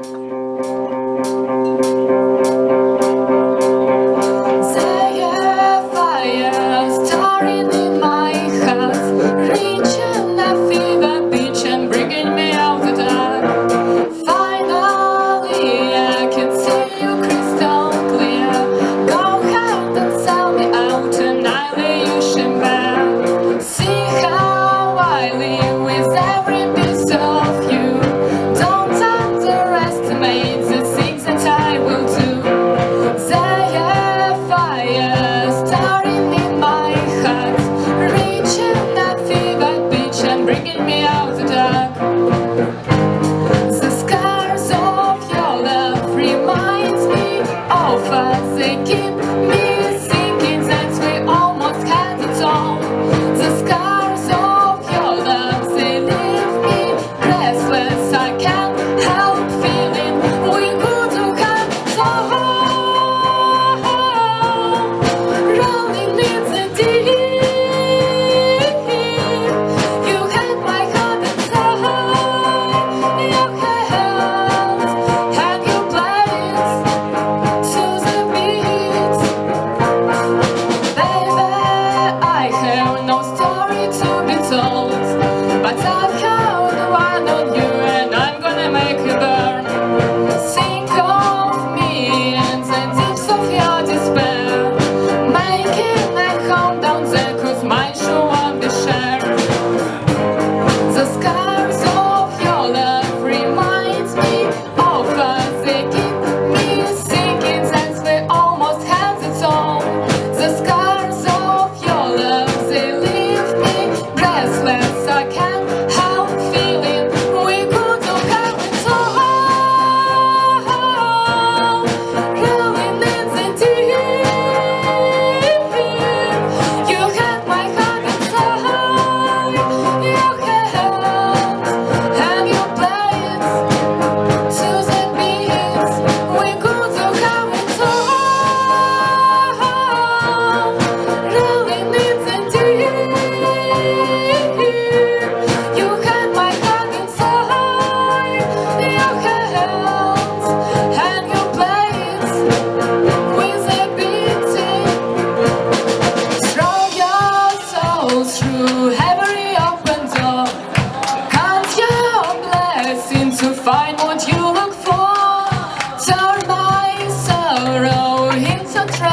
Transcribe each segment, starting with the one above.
You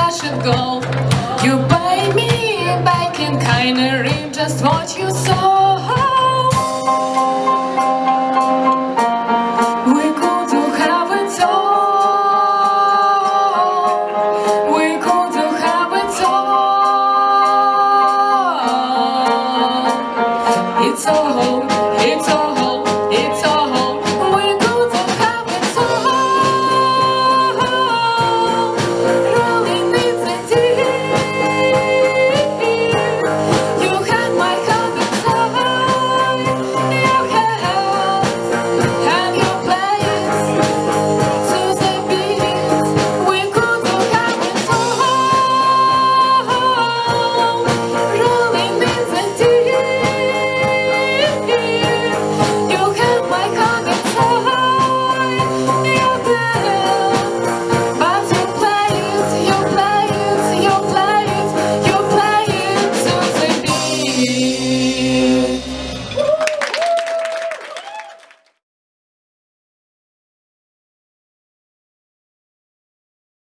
I should go. You buy me back and kinda just what you saw. We could have it all We could have it all It's all, it's all